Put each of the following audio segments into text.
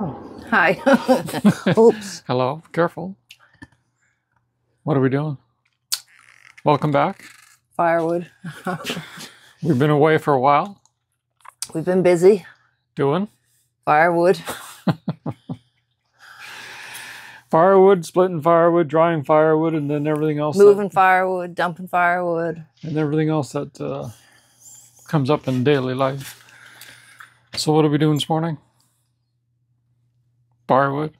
Hi. Oops. Hello, careful. What are we doing? Welcome back. Firewood. We've been away for a while. We've been busy. Doing Firewood. firewood, splitting firewood, drying firewood, and then everything else. Moving firewood, dumping firewood. And everything else that uh, comes up in daily life. So, what are we doing this morning? Firewood.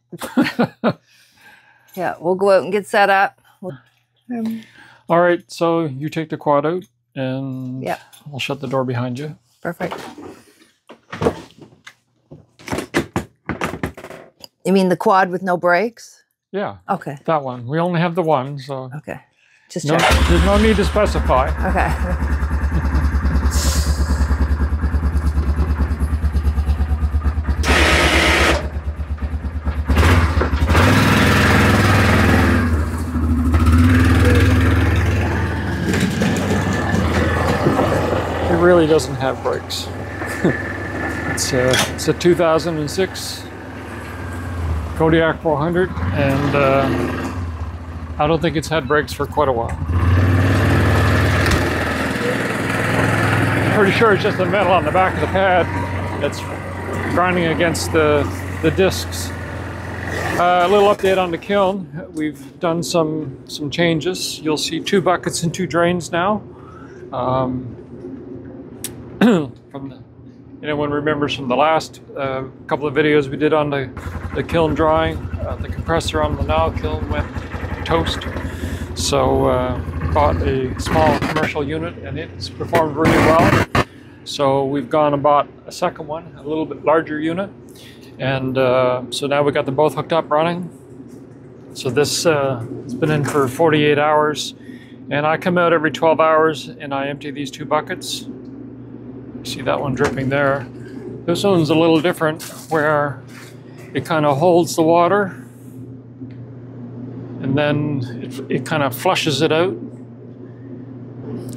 Yeah, we'll go out and get set up. We'll- um, All right. So you take the quad out, and Yeah. I'll shut the door behind you. perfect. You mean the quad with no brakes? Yeah, Okay. that one. We only have the one, so Okay. Just no, check. there's no need to specify. Okay. Really doesn't have brakes. it's, a, it's a 2006 Kodiak 400, and uh, I don't think it's had brakes for quite a while. Pretty sure it's just the metal on the back of the pad that's grinding against the, the discs. Uh, a little update on the kiln. We've done some some changes. You'll see two buckets and two drains now. Um, from the anyone remembers from the last uh, couple of videos we did on the, the kiln drying, uh, the compressor on the now kiln went toast. So uh, bought a small commercial unit and it's performed really well. So we've gone and bought a second one, a little bit larger unit. And uh, so now we got them both hooked up running. So this uh, has been in for 48 hours. And I come out every 12 hours and I empty these two buckets. See that one dripping there. This one's a little different where it kind of holds the water and then it, it kind of flushes it out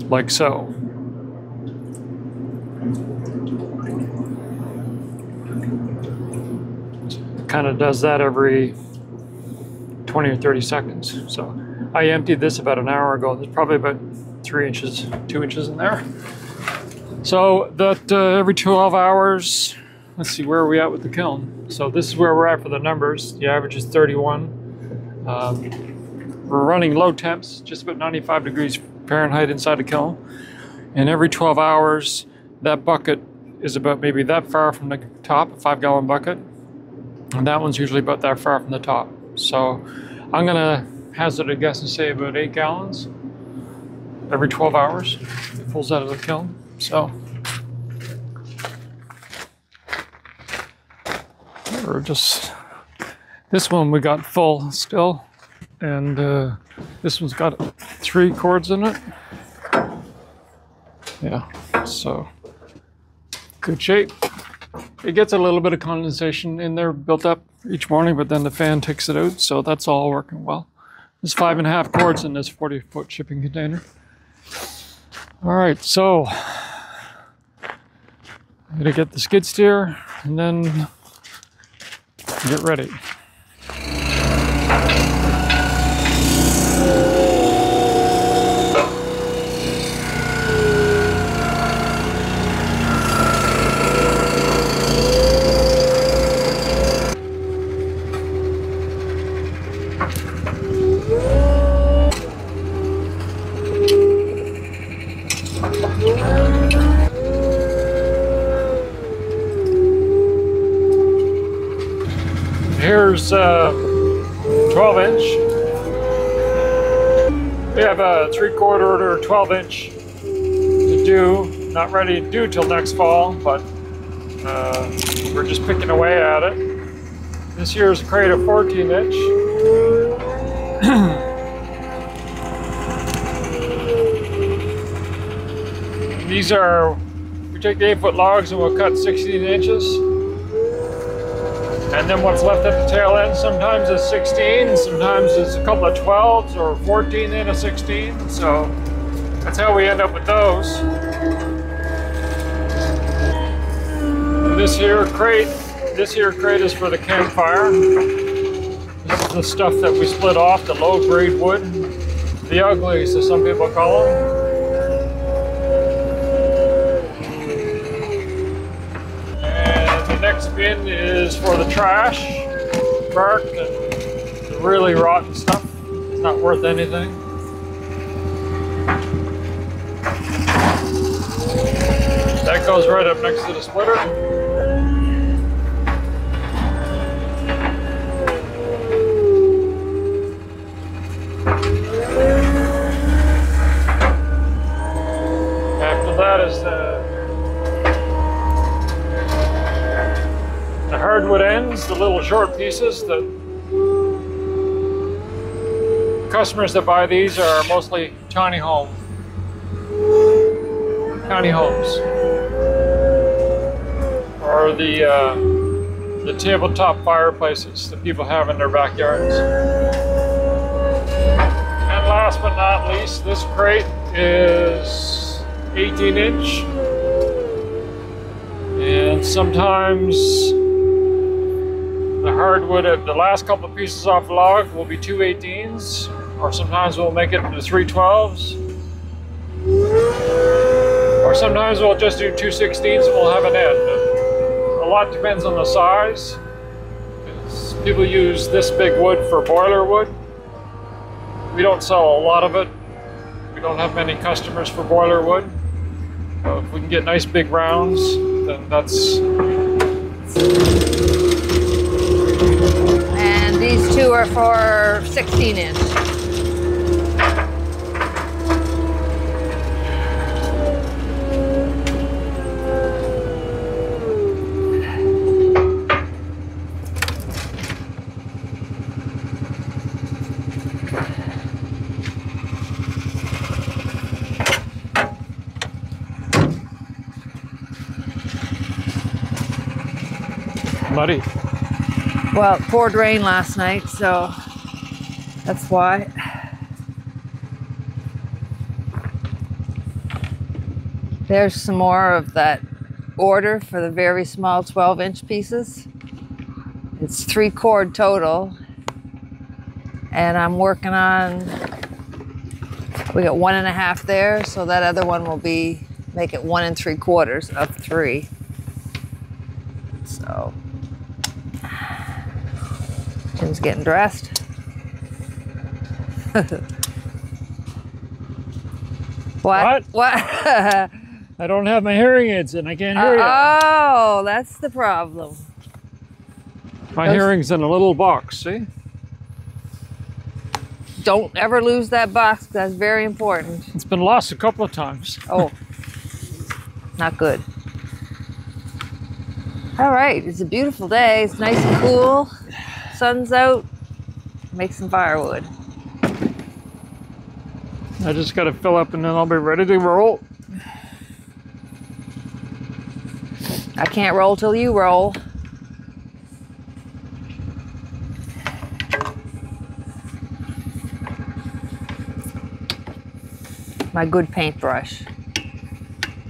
like so. Kind of does that every 20 or 30 seconds. So I emptied this about an hour ago. There's probably about three inches, two inches in there. So that uh, every 12 hours, let's see, where are we at with the kiln? So this is where we're at for the numbers. The average is 31. Um, we're running low temps, just about 95 degrees Fahrenheit inside the kiln. And every 12 hours, that bucket is about maybe that far from the top, a five gallon bucket. And that one's usually about that far from the top. So I'm gonna hazard a guess and say about eight gallons every 12 hours. It pulls out of the kiln. So we're just this one we got full still, and uh, this one's got three cords in it. Yeah, so good shape. It gets a little bit of condensation in there built up each morning, but then the fan takes it out, so that's all working well. There's five and a half cords in this 40 foot shipping container. All right, so I'm gonna get the skid steer and then get ready. Here's uh, 12 inch. We have a three quarter or 12 inch to do. Not ready to do till next fall, but uh, we're just picking away at it. This a crate of 14 inch. These are, we take the 8 foot logs and we'll cut 16 inches. And then what's left at the tail end sometimes is 16, sometimes is a couple of 12s or 14 and a 16. So that's how we end up with those. This here crate this here crate is for the campfire. This is the stuff that we split off, the low grade wood. The uglies, as some people call them. And the next bin is for the trash, bark, and the really rotten stuff. It's not worth anything. That goes right up next to the splitter. After that is the the hardwood ends, the little short pieces. The customers that buy these are mostly tiny home, tiny homes, or the uh, the tabletop fireplaces that people have in their backyards. And last but not least, this crate is 18 inch. And sometimes the hardwood, of the last couple of pieces off the log will be two 18s, or sometimes we'll make it into three 12s. Or sometimes we'll just do two 16s and we'll have an end. A lot depends on the size. People use this big wood for boiler wood. We don't sell a lot of it. We don't have many customers for boiler wood. If we can get nice big rounds, then that's And these two are for 16 inch. Well, it poured rain last night, so that's why. There's some more of that order for the very small 12 inch pieces. It's three cord total. And I'm working on, we got one and a half there, so that other one will be, make it one and three quarters of three. So. Jim's getting dressed. what? What? I don't have my hearing aids in. I can't hear you. oh, that's the problem. My those- hearing's in a little box. See? Don't ever lose that box. That's very important. It's been lost a couple of times. Oh, not good. All right, it's a beautiful day. It's nice and cool. Sun's out. Make some firewood. I just got to fill up and then I'll be ready to roll. I can't roll till you roll. My good paintbrush.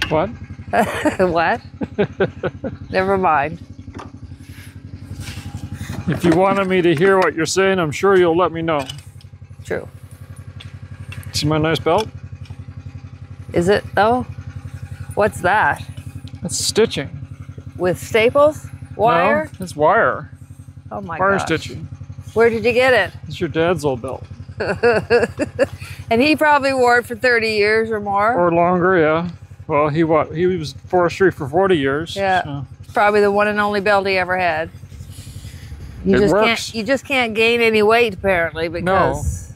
What? what? Never mind. If you wanted me to hear what you're saying, I'm sure you'll let me know. True. See my nice belt? Is it though? What's that? That's stitching. With staples? Wire? No, it's wire. Oh my god. wire gosh. stitching. Where did you get it? It's your dad's old belt. and he probably wore it for 30 years or more. Or longer, yeah. Well, he what? He was forestry for 40 years. Yeah. so- probably the one and only belt he ever had. You It just works. can't you just can't gain any weight apparently because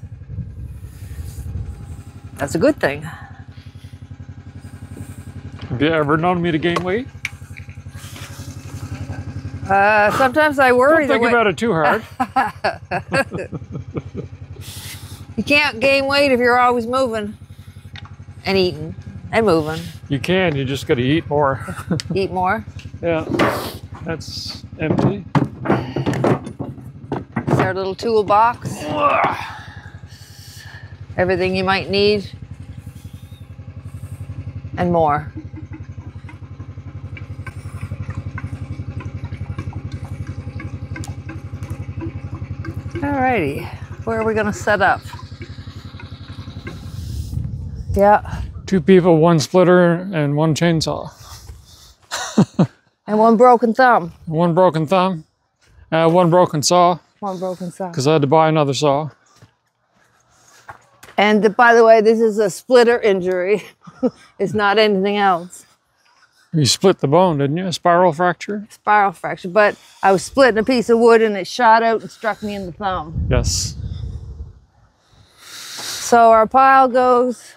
that's a good thing. Have you ever known me to gain weight? Uh, sometimes I worry Don't think about it too hard. you can't gain weight if you're always moving and eating and moving. you can. You just got to eat more. Eat more. yeah. That's empty our little toolbox. Everything you might need and more. Alrighty, where are we gonna set up? Yeah. Two people, one splitter, and one chainsaw. and one broken thumb. One broken thumb, uh, one broken saw. One broken thumb. because I had to buy another saw. And th- by the way, this is a splitter injury. it's not anything else. You split the bone, didn't you? A spiral fracture? Spiral fracture. But I was splitting a piece of wood and it shot out and struck me in the thumb. Yes. So our pile goes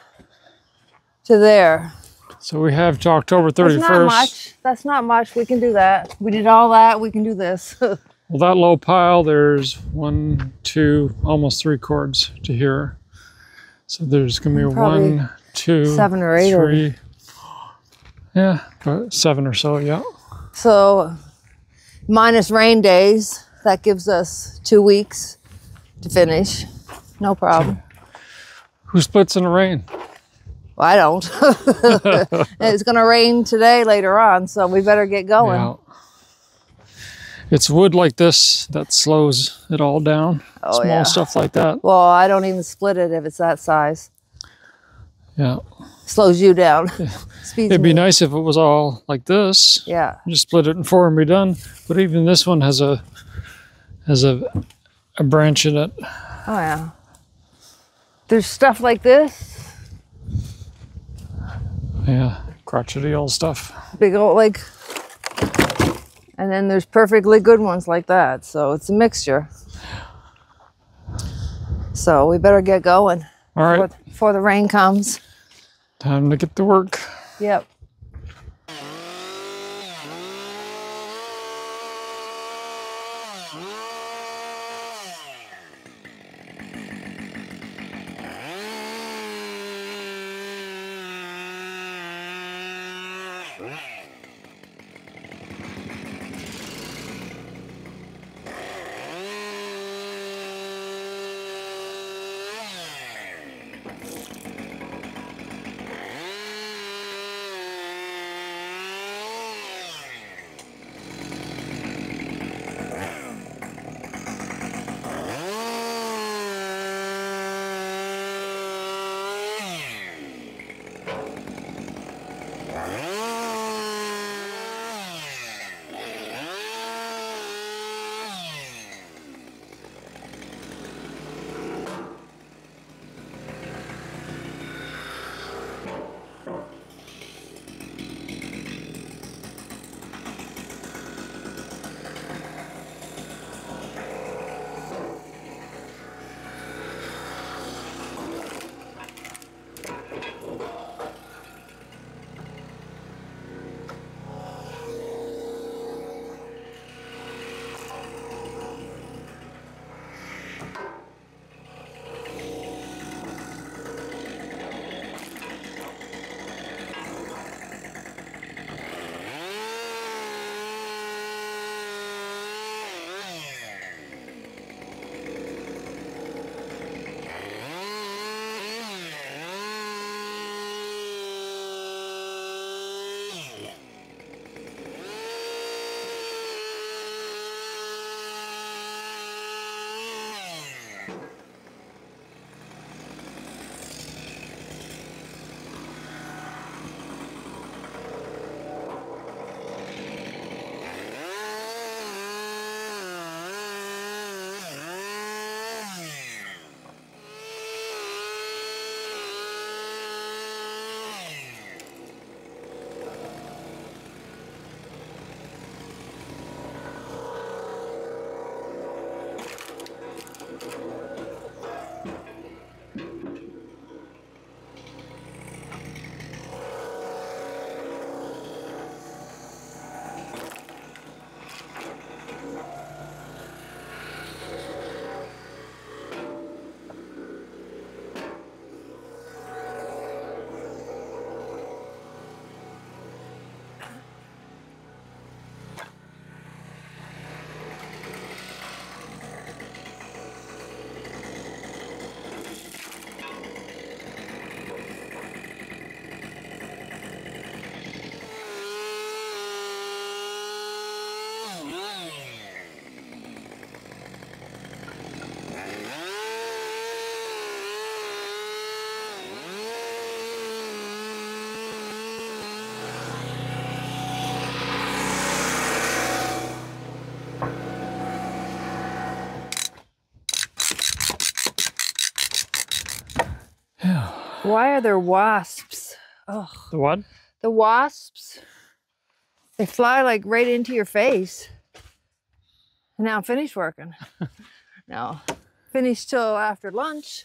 to there. So we have to October 31st. That's not much. That's not much. We can do that. We did all that. We can do this. Well, that low pile, there's one, two, almost three cords to here. So there's going to be Probably one, two, seven or eight three. Yeah, about seven or so, yeah. so minus rain days, that gives us two weeks to finish. No problem. Who splits in the rain? Well, I don't. it's going to rain today later on, so we better get going. Yeah. It's wood like this that slows it all down. Oh, Small yeah. stuff like that. Well, I don't even split it if it's that size. Yeah. Slows you down. Speeds It'd be nice if it was all like this. Yeah. Just split it in four and be done. But even this one has a has a a branch in it. Oh yeah. There's stuff like this, Yeah. Crotchety old stuff. big old like, and then there's perfectly good ones like that. So it's a mixture. So we better get going. All right. Before, before the rain comes. Time to get to work. Yep. Yeah. Why are there wasps? Oh, The what? the wasps. They fly like right into your face. Now I'm finished working. no, finished till after lunch.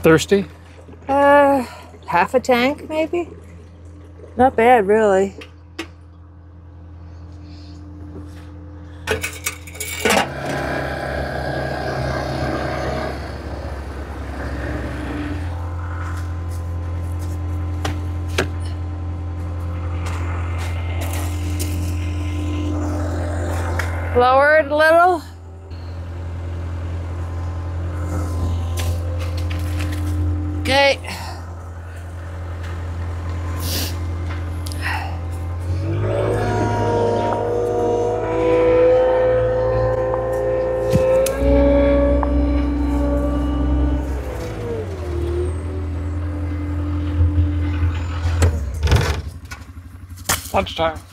Thirsty? Uh, half a tank maybe. Not bad, really. Lower it a little. Okay. Lunchtime.